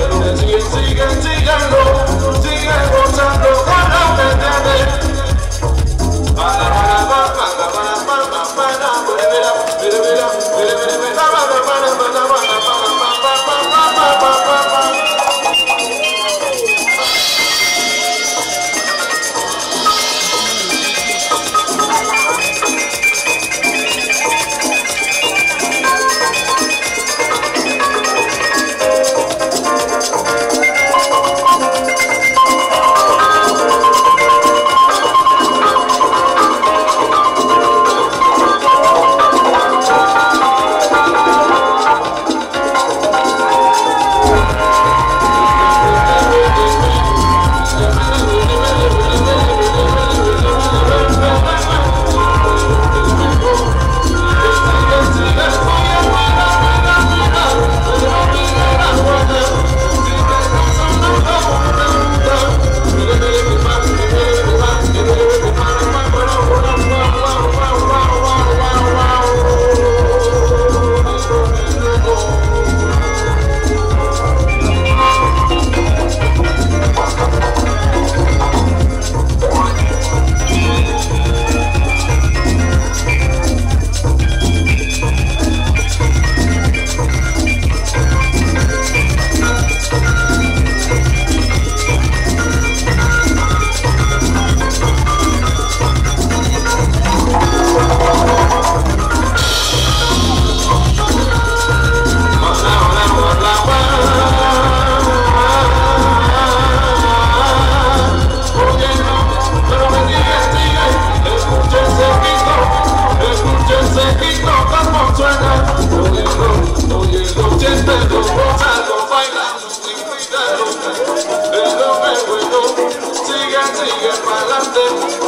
Sigan, sigan, sigan, sigan, Oh,